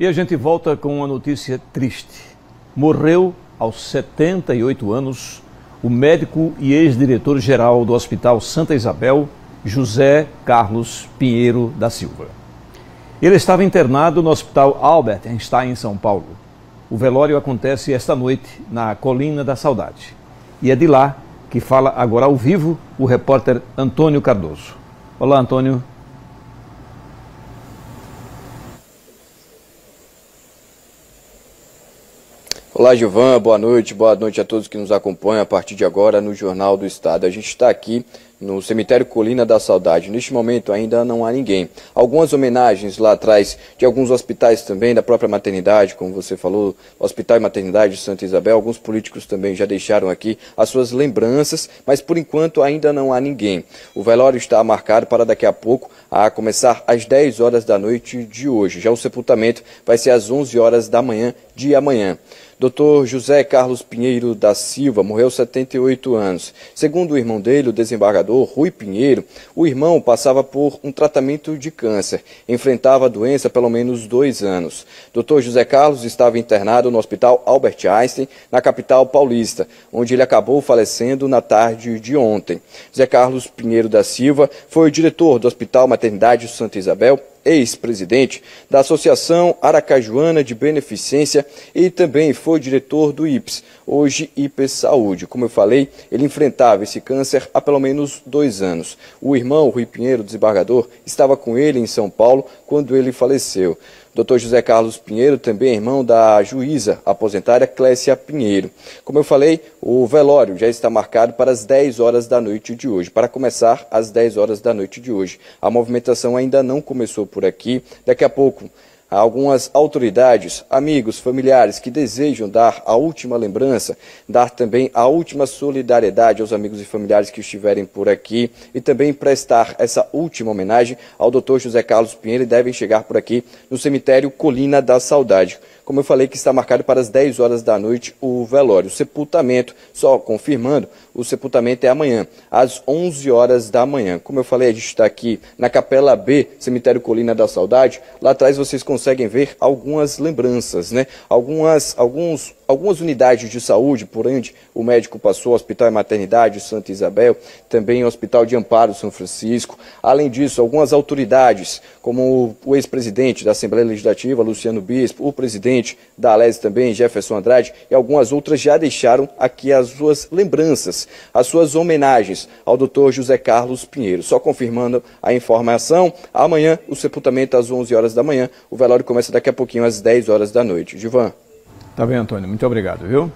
E a gente volta com uma notícia triste. Morreu aos 78 anos o médico e ex-diretor-geral do Hospital Santa Isabel, José Carlos Pinheiro da Silva. Ele estava internado no Hospital Albert Einstein, em São Paulo. O velório acontece esta noite na Colina da Saudade. E é de lá que fala agora ao vivo o repórter Antônio Cardoso. Olá, Antônio. Olá, Gilvan, boa noite, boa noite a todos que nos acompanham a partir de agora no Jornal do Estado. A gente está aqui no cemitério Colina da Saudade. Neste momento ainda não há ninguém. Algumas homenagens lá atrás de alguns hospitais também, da própria maternidade, como você falou, Hospital e Maternidade de Santa Isabel. Alguns políticos também já deixaram aqui as suas lembranças, mas por enquanto ainda não há ninguém. O velório está marcado para daqui a pouco, a começar às 10 horas da noite de hoje. Já o sepultamento vai ser às 11 horas da manhã de amanhã. Dr. José Carlos Pinheiro da Silva morreu aos 78 anos. Segundo o irmão dele, o desembargador Rui Pinheiro, o irmão passava por um tratamento de câncer. Enfrentava a doença pelo menos dois anos. Dr. José Carlos estava internado no Hospital Albert Einstein, na capital paulista, onde ele acabou falecendo na tarde de ontem. José Carlos Pinheiro da Silva foi o diretor do Hospital Maternidade Santa Isabel ex-presidente da Associação Aracajuana de Beneficência e também foi diretor do IPS, hoje IPS Saúde. Como eu falei, ele enfrentava esse câncer há pelo menos dois anos. O irmão, Rui Pinheiro, desembargador, estava com ele em São Paulo quando ele faleceu. Dr. José Carlos Pinheiro, também irmão da juíza aposentária Clécia Pinheiro. Como eu falei, o velório já está marcado para as 10 horas da noite de hoje, para começar às 10 horas da noite de hoje. A movimentação ainda não começou por aqui. Daqui a pouco algumas autoridades, amigos, familiares que desejam dar a última lembrança, dar também a última solidariedade aos amigos e familiares que estiverem por aqui e também prestar essa última homenagem ao Dr. José Carlos Pinheiro e devem chegar por aqui no cemitério Colina da Saudade. Como eu falei que está marcado para as 10 horas da noite o velório. O sepultamento, só confirmando, o sepultamento é amanhã, às 11 horas da manhã. Como eu falei, a gente está aqui na Capela B, Cemitério Colina da Saudade. Lá atrás vocês conseguem ver algumas lembranças, né? Algumas, alguns algumas unidades de saúde por onde o médico passou, Hospital e Maternidade Santa Isabel, também o Hospital de Amparo São Francisco. Além disso, algumas autoridades, como o ex-presidente da Assembleia Legislativa, Luciano Bispo, o presidente da Alés também, Jefferson Andrade, e algumas outras já deixaram aqui as suas lembranças, as suas homenagens ao doutor José Carlos Pinheiro. Só confirmando a informação, amanhã o sepultamento às 11 horas da manhã, o velório começa daqui a pouquinho às 10 horas da noite. Givan. Tá bem, Antônio. Muito obrigado, viu?